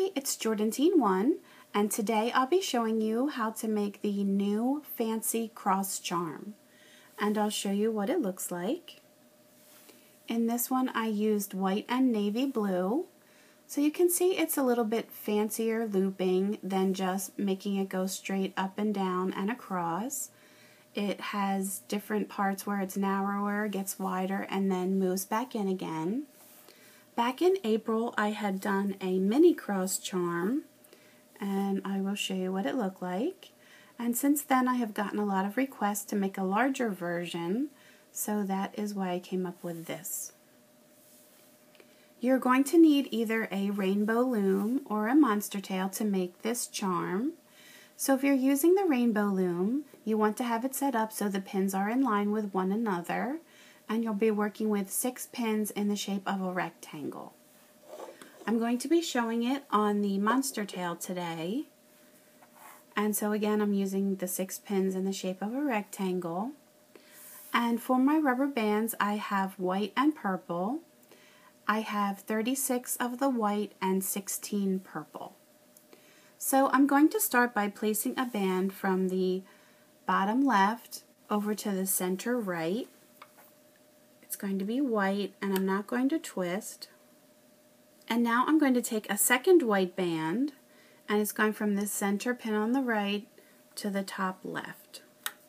Hi, it's Jordantine1 and today I'll be showing you how to make the new fancy cross charm and I'll show you what it looks like. In this one I used white and navy blue so you can see it's a little bit fancier looping than just making it go straight up and down and across. It has different parts where it's narrower, gets wider, and then moves back in again. Back in April, I had done a mini cross charm, and I will show you what it looked like. And since then, I have gotten a lot of requests to make a larger version, so that is why I came up with this. You're going to need either a rainbow loom or a monster tail to make this charm. So if you're using the rainbow loom, you want to have it set up so the pins are in line with one another and you'll be working with six pins in the shape of a rectangle. I'm going to be showing it on the monster tail today. And so again, I'm using the six pins in the shape of a rectangle. And for my rubber bands, I have white and purple. I have 36 of the white and 16 purple. So I'm going to start by placing a band from the bottom left over to the center right. Going to be white and I'm not going to twist. And now I'm going to take a second white band and it's going from the center pin on the right to the top left.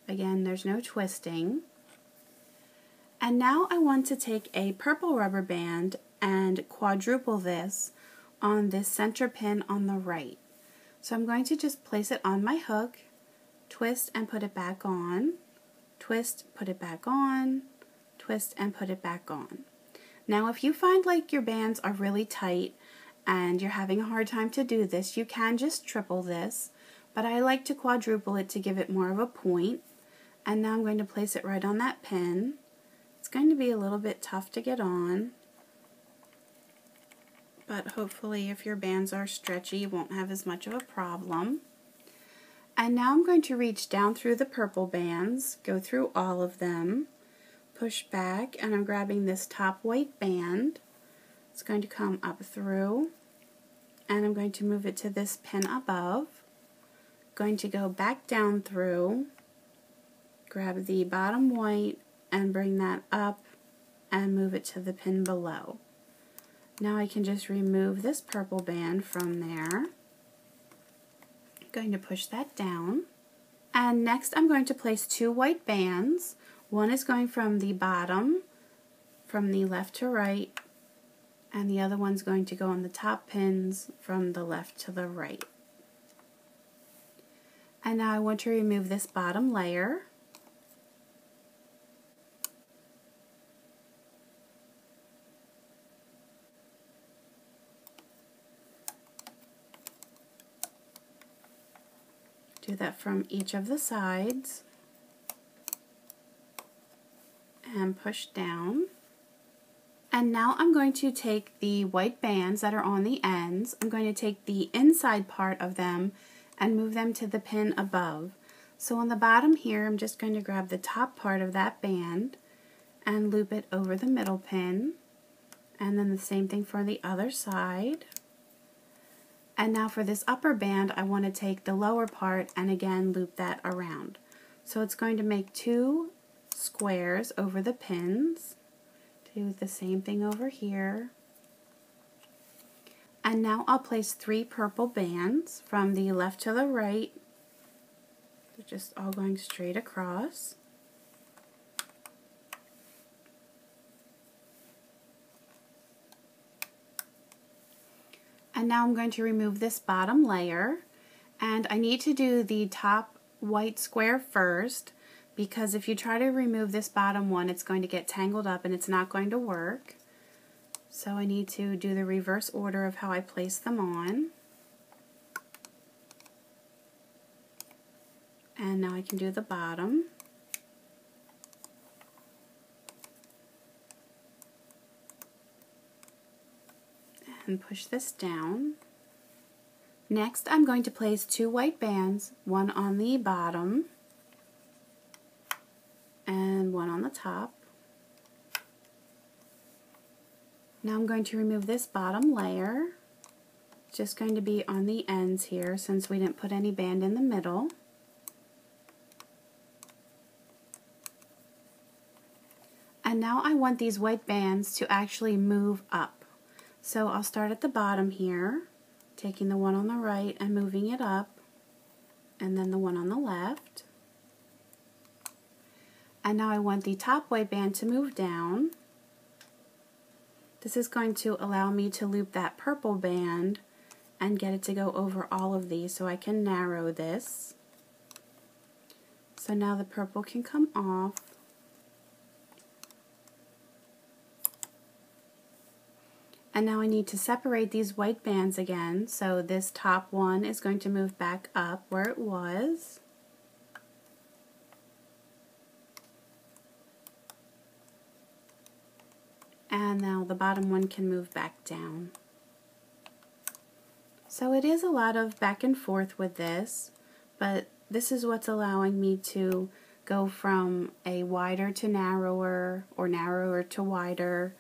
Again, there's no twisting. And now I want to take a purple rubber band and quadruple this on this center pin on the right. So I'm going to just place it on my hook, twist and put it back on, twist, put it back on, twist and put it back on. Now if you find like your bands are really tight and you're having a hard time to do this, you can just triple this, but I like to quadruple it to give it more of a point. And now I'm going to place it right on that pin. It's going to be a little bit tough to get on, but hopefully if your bands are stretchy, you won't have as much of a problem. And now I'm going to reach down through the purple bands, go through all of them, push back and I'm grabbing this top white band. It's going to come up through and I'm going to move it to this pin above. Going to go back down through, grab the bottom white and bring that up and move it to the pin below. Now I can just remove this purple band from there. Going to push that down. And next I'm going to place two white bands one is going from the bottom, from the left to right, and the other one's going to go on the top pins from the left to the right. And now I want to remove this bottom layer. Do that from each of the sides and push down. And now I'm going to take the white bands that are on the ends, I'm going to take the inside part of them and move them to the pin above. So on the bottom here, I'm just going to grab the top part of that band and loop it over the middle pin. And then the same thing for the other side. And now for this upper band, I want to take the lower part and again loop that around. So it's going to make two squares over the pins. Do the same thing over here. And now I'll place three purple bands from the left to the right. They're just all going straight across. And now I'm going to remove this bottom layer. And I need to do the top white square first because if you try to remove this bottom one, it's going to get tangled up and it's not going to work. So I need to do the reverse order of how I place them on. And now I can do the bottom. And push this down. Next, I'm going to place two white bands, one on the bottom and one on the top. Now I'm going to remove this bottom layer just going to be on the ends here since we didn't put any band in the middle. And now I want these white bands to actually move up. So I'll start at the bottom here, taking the one on the right and moving it up, and then the one on the left. And now I want the top white band to move down. This is going to allow me to loop that purple band and get it to go over all of these so I can narrow this. So now the purple can come off. And now I need to separate these white bands again. So this top one is going to move back up where it was. And now the bottom one can move back down. So it is a lot of back and forth with this, but this is what's allowing me to go from a wider to narrower or narrower to wider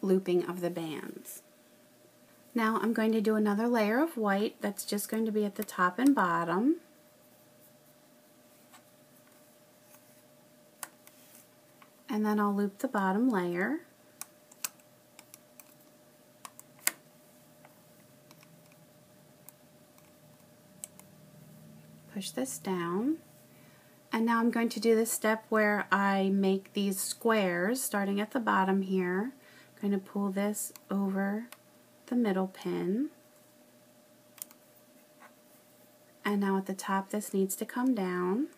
looping of the bands. Now I'm going to do another layer of white that's just going to be at the top and bottom. And then I'll loop the bottom layer. Push this down. And now I'm going to do the step where I make these squares starting at the bottom here I'm going to pull this over the middle pin. And now at the top this needs to come down.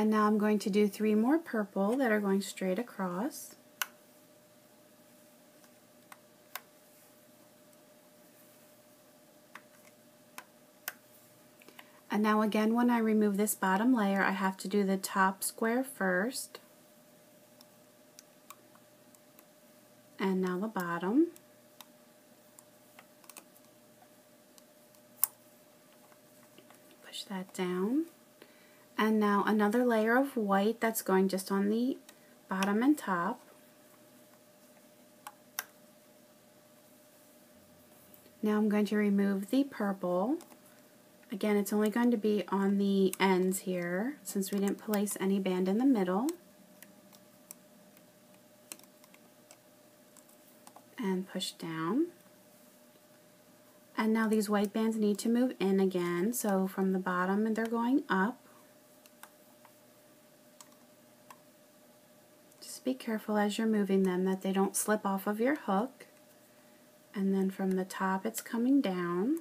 And now I'm going to do three more purple that are going straight across. And now again, when I remove this bottom layer, I have to do the top square first. And now the bottom. Push that down. And now another layer of white that's going just on the bottom and top. Now I'm going to remove the purple Again, it's only going to be on the ends here since we didn't place any band in the middle. And push down. And now these white bands need to move in again. So from the bottom and they're going up. Just be careful as you're moving them that they don't slip off of your hook. And then from the top it's coming down.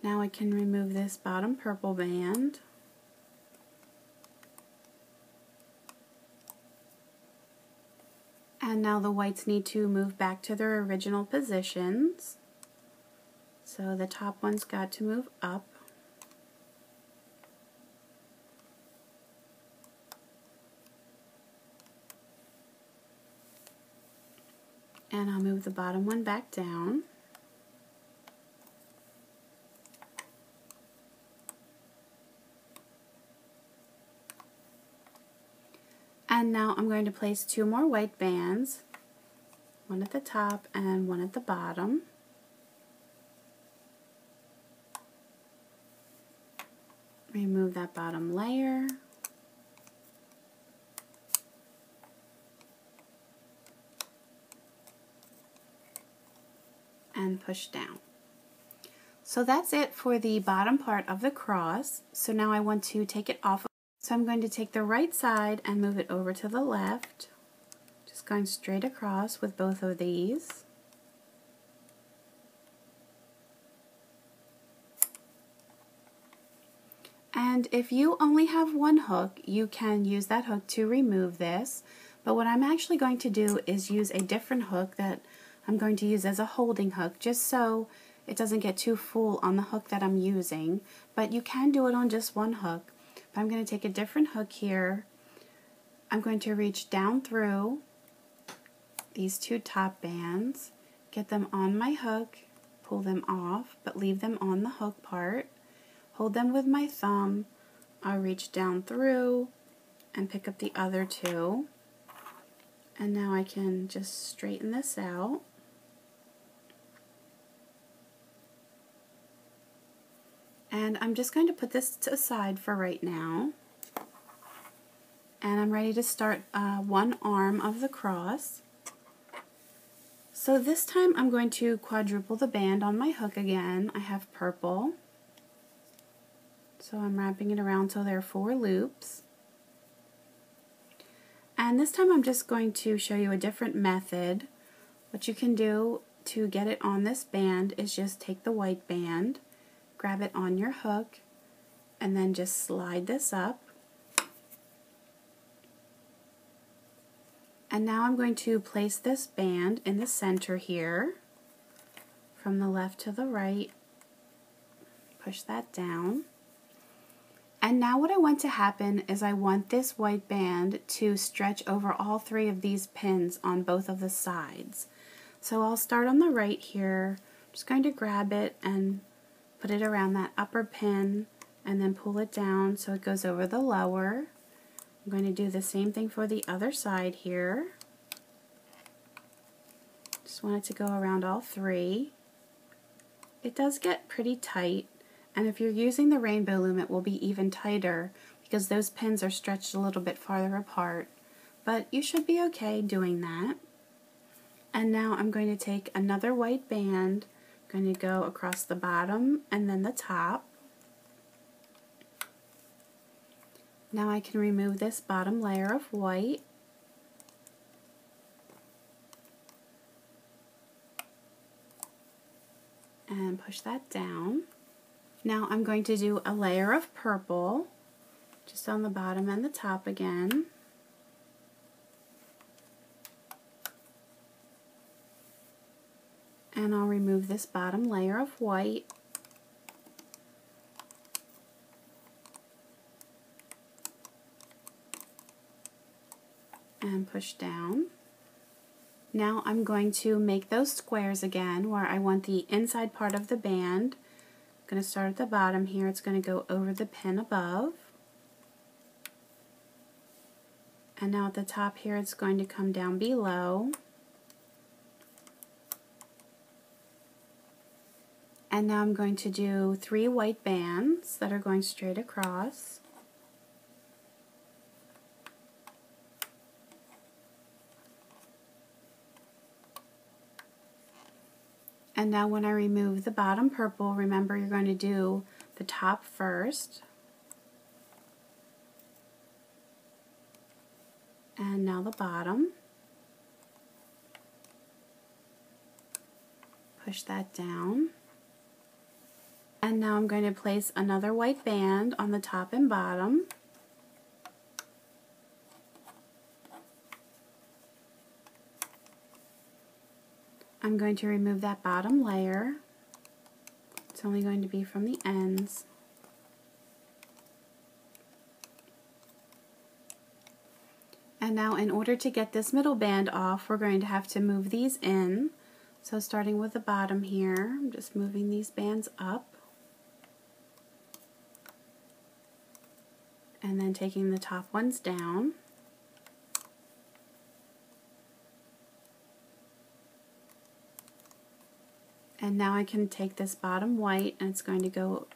Now I can remove this bottom purple band. And now the whites need to move back to their original positions. So the top one's got to move up. And I'll move the bottom one back down. And now I'm going to place two more white bands, one at the top and one at the bottom. Remove that bottom layer. Push down. So that's it for the bottom part of the cross. So now I want to take it off so I'm going to take the right side and move it over to the left, just going straight across with both of these. And if you only have one hook, you can use that hook to remove this. But what I'm actually going to do is use a different hook that I'm going to use as a holding hook, just so it doesn't get too full on the hook that I'm using. But you can do it on just one hook. But I'm going to take a different hook here. I'm going to reach down through these two top bands, get them on my hook, pull them off, but leave them on the hook part. hold them with my thumb, I'll reach down through and pick up the other two. And now I can just straighten this out. And I'm just going to put this aside for right now. And I'm ready to start uh, one arm of the cross. So this time I'm going to quadruple the band on my hook again. I have purple. So I'm wrapping it around till there are four loops. And this time I'm just going to show you a different method. What you can do to get it on this band is just take the white band grab it on your hook, and then just slide this up. And now I'm going to place this band in the center here, from the left to the right. Push that down. And now what I want to happen is I want this white band to stretch over all three of these pins on both of the sides. So I'll start on the right here. I'm just going to grab it and put it around that upper pin and then pull it down so it goes over the lower. I'm going to do the same thing for the other side here. Just want it to go around all three. It does get pretty tight and if you're using the rainbow loom it will be even tighter because those pins are stretched a little bit farther apart. But you should be okay doing that. And now I'm going to take another white band going to go across the bottom and then the top. Now I can remove this bottom layer of white. And push that down. Now I'm going to do a layer of purple just on the bottom and the top again. And I'll remove this bottom layer of white and push down. Now I'm going to make those squares again where I want the inside part of the band. I'm going to start at the bottom here. It's going to go over the pin above. And now at the top here it's going to come down below. And now I'm going to do three white bands that are going straight across. And now when I remove the bottom purple, remember you're going to do the top first. And now the bottom. Push that down. And now I'm going to place another white band on the top and bottom. I'm going to remove that bottom layer. It's only going to be from the ends. And now in order to get this middle band off, we're going to have to move these in. So starting with the bottom here, I'm just moving these bands up. And then taking the top ones down. And now I can take this bottom white and it's going to go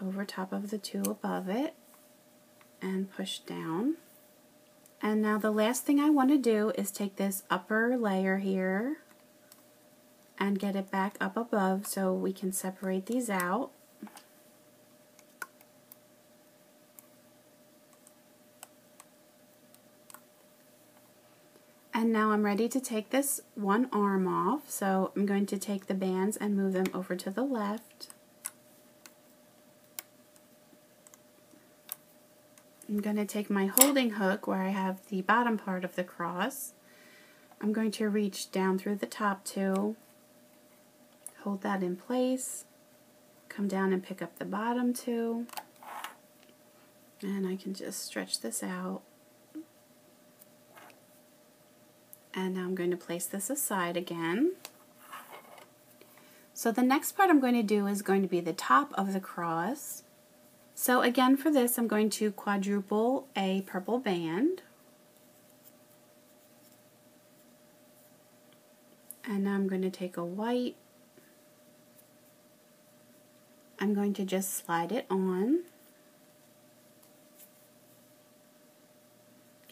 over top of the two above it and push down. And now the last thing I want to do is take this upper layer here and get it back up above so we can separate these out. And now I'm ready to take this one arm off. So I'm going to take the bands and move them over to the left. I'm going to take my holding hook where I have the bottom part of the cross. I'm going to reach down through the top two, hold that in place, come down and pick up the bottom two, and I can just stretch this out. And now I'm going to place this aside again. So the next part I'm going to do is going to be the top of the cross. So again for this I'm going to quadruple a purple band. And now I'm going to take a white. I'm going to just slide it on.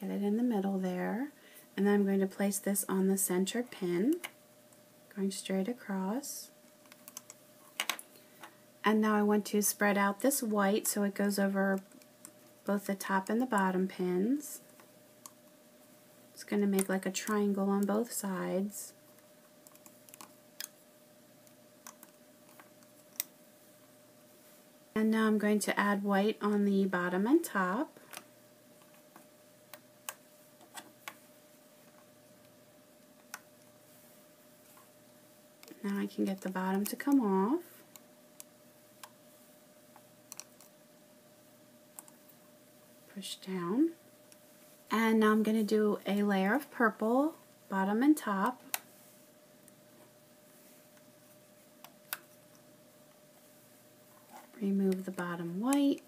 Get it in the middle there. And then I'm going to place this on the center pin, going straight across. And now I want to spread out this white so it goes over both the top and the bottom pins. It's going to make like a triangle on both sides. And now I'm going to add white on the bottom and top. I can get the bottom to come off. Push down. And now I'm going to do a layer of purple, bottom and top. Remove the bottom white.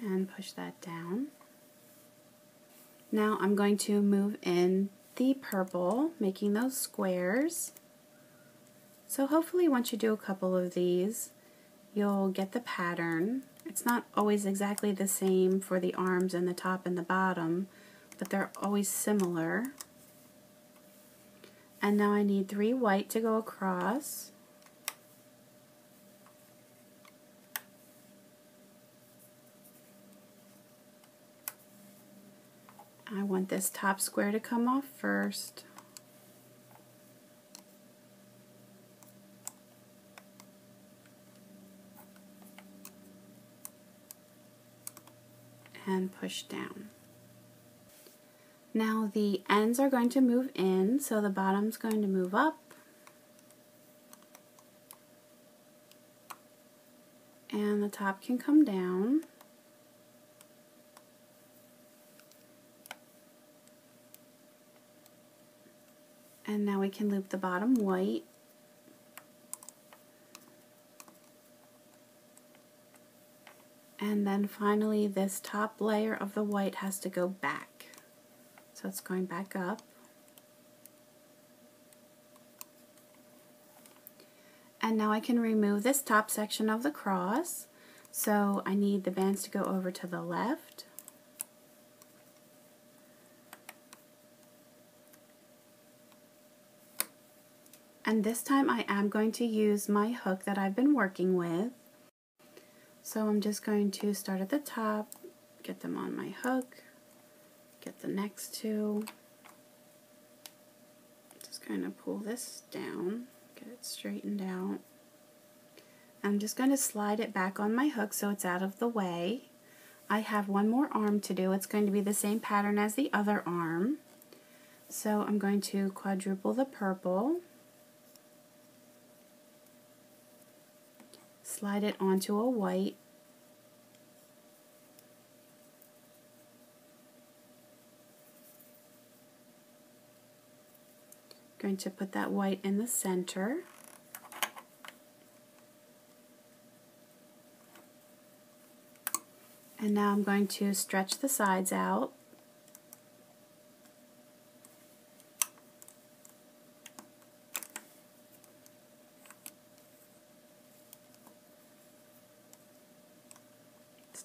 and push that down. Now I'm going to move in the purple, making those squares. So hopefully once you do a couple of these, you'll get the pattern. It's not always exactly the same for the arms and the top and the bottom, but they're always similar. And now I need three white to go across. I want this top square to come off first. And push down. Now the ends are going to move in, so the bottom's going to move up. And the top can come down. And now we can loop the bottom white. And then finally this top layer of the white has to go back. So it's going back up. And now I can remove this top section of the cross. So I need the bands to go over to the left. And this time I am going to use my hook that I've been working with. So I'm just going to start at the top, get them on my hook, get the next two. Just kind of pull this down, get it straightened out. I'm just going to slide it back on my hook so it's out of the way. I have one more arm to do. It's going to be the same pattern as the other arm. So I'm going to quadruple the purple. Slide it onto a white going to put that white in the center. And now I'm going to stretch the sides out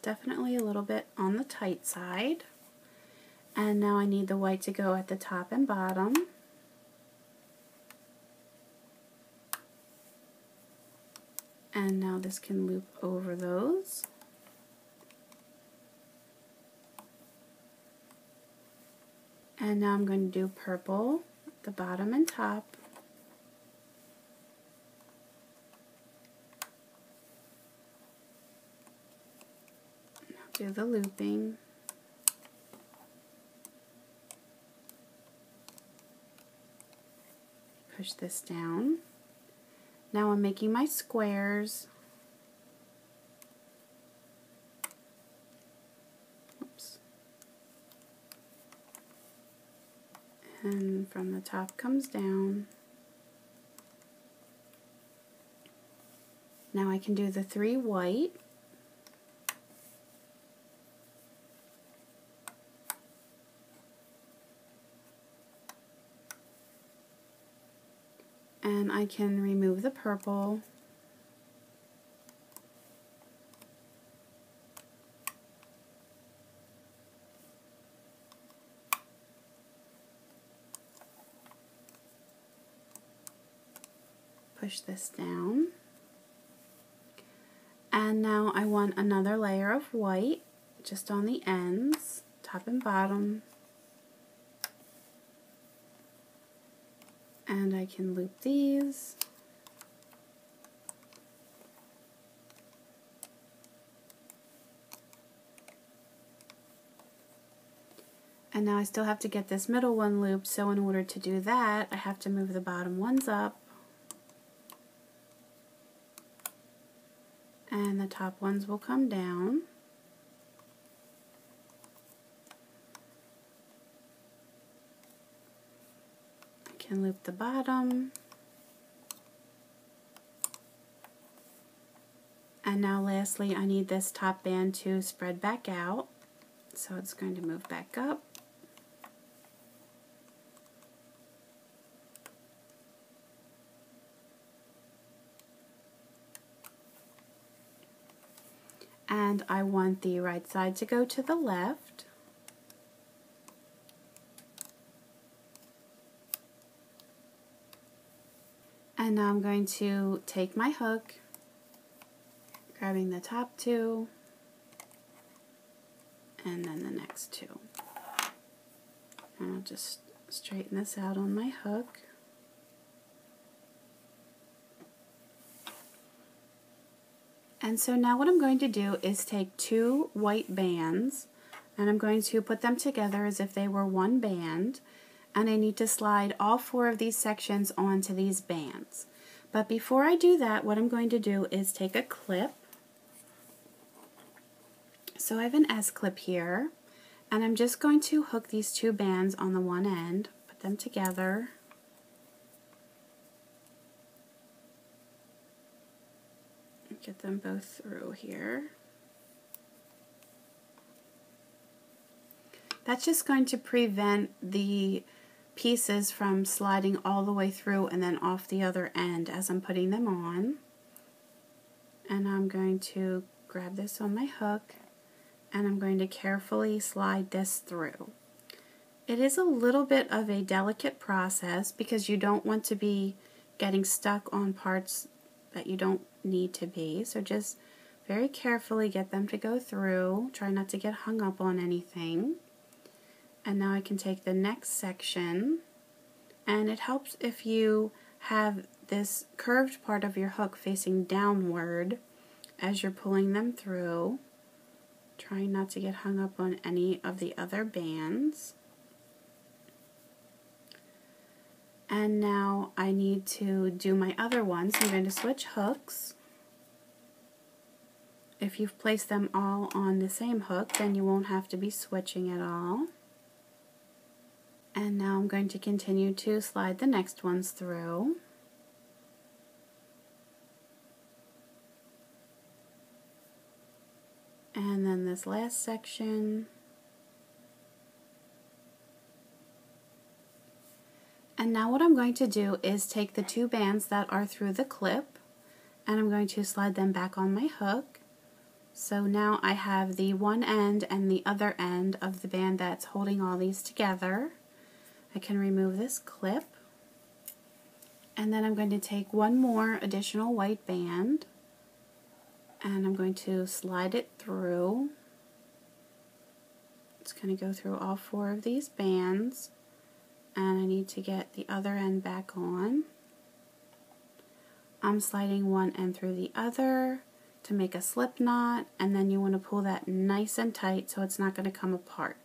definitely a little bit on the tight side. And now I need the white to go at the top and bottom. And now this can loop over those. And now I'm going to do purple, the bottom and top. Do the looping. Push this down. Now I'm making my squares. Oops. and from the top comes down. Now I can do the three white. And I can remove the purple push this down. And now I want another layer of white just on the ends, top and bottom. And I can loop these. And now I still have to get this middle one looped, so in order to do that, I have to move the bottom ones up and the top ones will come down. Can loop the bottom. And now lastly, I need this top band to spread back out. So it's going to move back up. and I want the right side to go to the left. And now I'm going to take my hook, grabbing the top two, and then the next two. And I'll just straighten this out on my hook. And so now what I'm going to do is take two white bands and I'm going to put them together as if they were one band and I need to slide all four of these sections onto these bands. But before I do that, what I'm going to do is take a clip. So I have an S-clip here and I'm just going to hook these two bands on the one end, put them together get them both through here. That's just going to prevent the pieces from sliding all the way through and then off the other end as I'm putting them on. And I'm going to grab this on my hook and I'm going to carefully slide this through. It is a little bit of a delicate process because you don't want to be getting stuck on parts that you don't need to be. So just very carefully get them to go through. Try not to get hung up on anything. And now I can take the next section and it helps if you have this curved part of your hook facing downward as you're pulling them through. Trying not to get hung up on any of the other bands. And now I need to do my other ones. I'm going to switch hooks. If you've placed them all on the same hook, then you won't have to be switching at all. And now I'm going to continue to slide the next ones through. And then this last section. And now what I'm going to do is take the two bands that are through the clip and I'm going to slide them back on my hook. So now I have the one end and the other end of the band that's holding all these together. I can remove this clip. And then I'm going to take one more additional white band and I'm going to slide it through. It's going to go through all four of these bands and I need to get the other end back on. I'm sliding one end through the other to make a slip knot and then you want to pull that nice and tight so it's not going to come apart.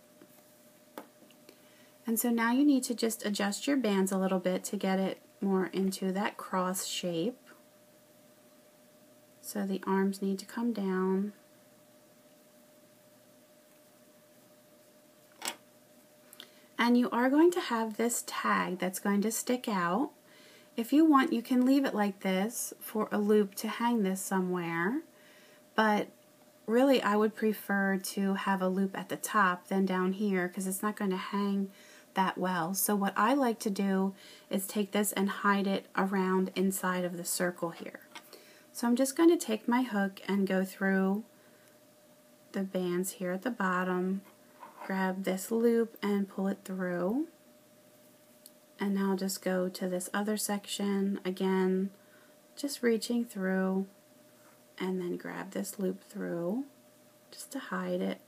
And so now you need to just adjust your bands a little bit to get it more into that cross shape. So the arms need to come down. And you are going to have this tag that's going to stick out. If you want, you can leave it like this for a loop to hang this somewhere. But really, I would prefer to have a loop at the top than down here because it's not going to hang that well. So what I like to do is take this and hide it around inside of the circle here. So I'm just going to take my hook and go through the bands here at the bottom, grab this loop and pull it through. And now just go to this other section again, just reaching through and then grab this loop through just to hide it.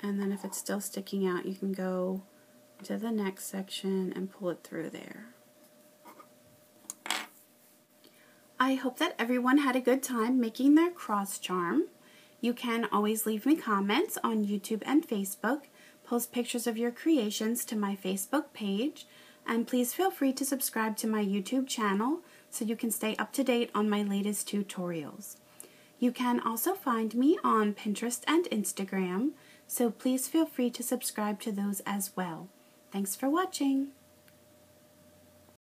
And then if it's still sticking out, you can go to the next section and pull it through there. I hope that everyone had a good time making their cross charm. You can always leave me comments on YouTube and Facebook, post pictures of your creations to my Facebook page, and please feel free to subscribe to my YouTube channel so you can stay up to date on my latest tutorials. You can also find me on Pinterest and Instagram, so please feel free to subscribe to those as well. Thanks for watching!